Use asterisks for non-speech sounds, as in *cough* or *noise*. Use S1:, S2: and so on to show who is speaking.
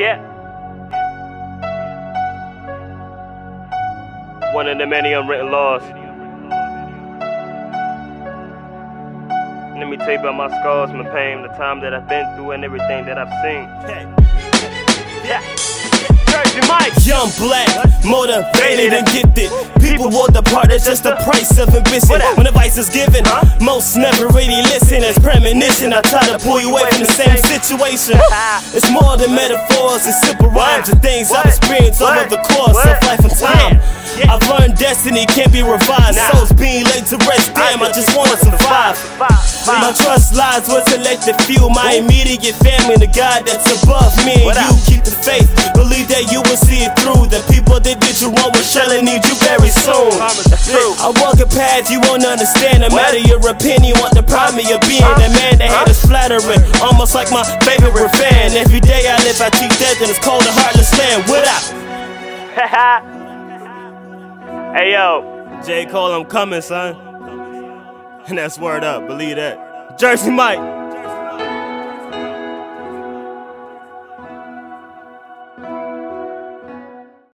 S1: Yeah. One of the many unwritten laws. Let me tell you about my scars, my pain, the time that I've been through, and everything that I've seen. Yeah.
S2: Young black, motivated and gifted. People will depart, it's just the price of ambition. When advice is given, most never really listen. As premonition, I try to pull you away from the same situation. It's more than metaphors and simple rhymes and things I've experienced over the course of life and time. Destiny can't be revised. Souls being laid to rest, damn, I just wanna survive. My trust lies with selected few, my immediate family, the God that's above me and you. Keep the faith, believe that you will see it through. The people that did you wrong will surely need you very soon. I walk a path you won't understand. No matter your opinion, want the prime of your being. The man that had us flattering, almost like my favorite fan. Every day I live, I teach death in this cold and heartless land. What up? *laughs*
S1: hey yo.
S2: J. Cole, I'm coming, son. And that's word up, believe that. Jersey Mic.